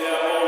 Yeah.